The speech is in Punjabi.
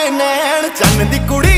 ਤੱਕ ਨੈਣ ਚੰਨ ਦੀ ਕੁੜੀ